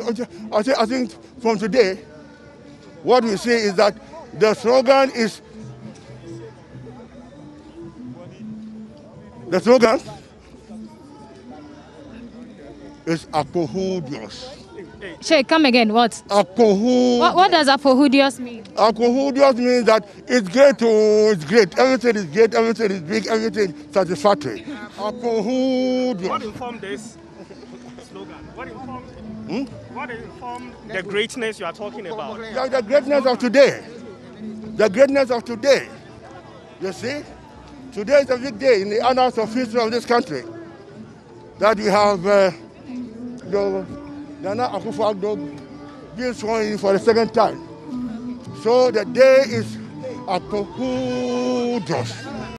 I think, I think from today, what we see is that the slogan is the slogan is Akohudios. Sheikh, come again. What? Akohu. What, what does Apohudios mean? Akohudios means that it's great, oh, it's great. Everything is great, everything is big, everything satisfactory. What Akohudios. informed this slogan? What informed, Hmm? what the greatness you are talking about? Like the greatness of today. The greatness of today. You see? Today is a big day in the annals of history of this country. That we have uh, the Nana Akufo-Addo being sworn in for the second time. So the day is Akohudos.